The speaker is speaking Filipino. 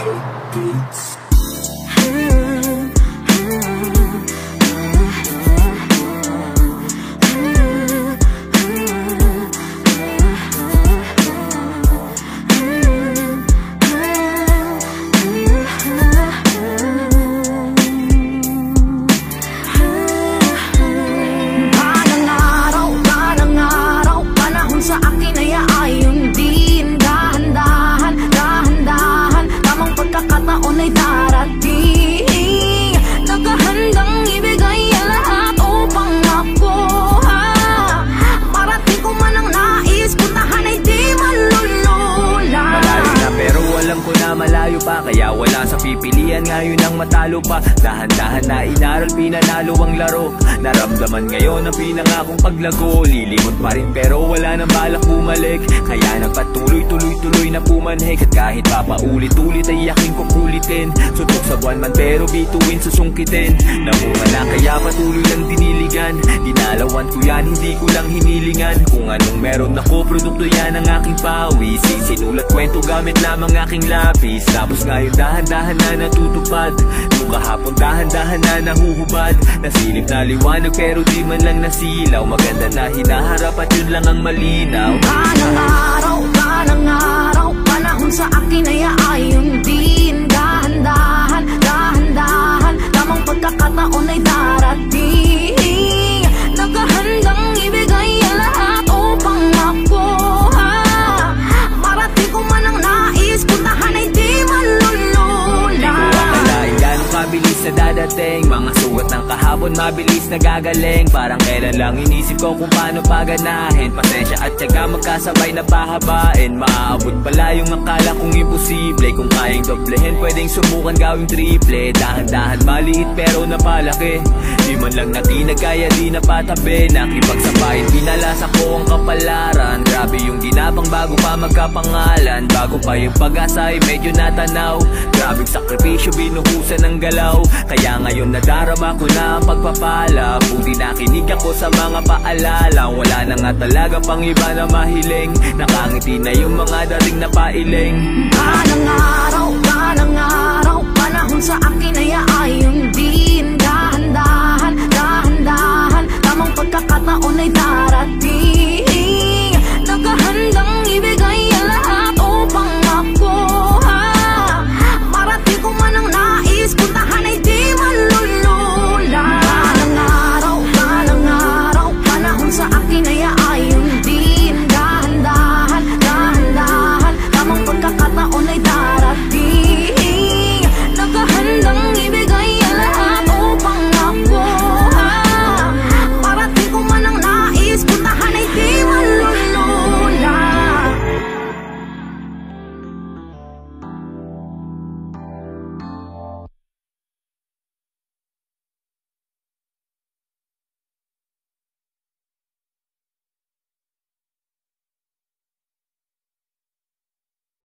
Kaya wala sa pipilian ngayon ang matalo pa. Dahan-dahan na inaral pinanalo ang laro. Naramdaman ngayon ang pinangakong paglago. Lilimot pa rin pero wala nang balak bumalik. Kaya nagpatuloy-tuloy-tuloy na pumanhik. At kahit papaulit-ulit ay yaking kukulitin. Sutok sa buwan man pero bituin susungkitin. Namunga na kaya patuloy diniligan Dinalawan ko yan hindi ko lang hinilingan. Kung anong meron ako produkto yan ang aking pawis Sinulat kwento gamit lamang aking lapis. Tapos ngayon dahan-dahan na natutupad. Nung kahapon dahan-dahan na nahuhubad. Nasilip na liwanag pero di man lang nasilaw. Maganda na hinaharap at yun lang ang malinaw. Kanang araw, kanang araw Panahon sa akin ay ayon din kahapon mabilis na gagaling Parang kailan lang inisip ko kung paano paganahin. Pasensya at tiyaga magkasabay na pahabain. Maaabot pala yung akala kong imposible. Kung kayang doblehin pwedeng subukan gawing triple. Dahan-dahan maliit pero napalaki. Di man lang natinag kaya di napatabi. Nakipagsabayin pinalasa ko ang kapalaran. Grabe yung bago pa magkapangalan Bago pa yung pag-asa ay medyo natanaw. Grabing sakripisyo binuhusan ng galaw. Kaya ngayon nadarama ko na ang pagpapala. Buti nakinig ako sa mga paalala. Wala na nga talaga pang iba na mahiling. Nakangiti na yung mga dating na pailing. Kanang araw, kanang araw Panahon sa akin ay aayon din. Dahan-dahan, dahan-dahan Tamang pagkakataon ay dahan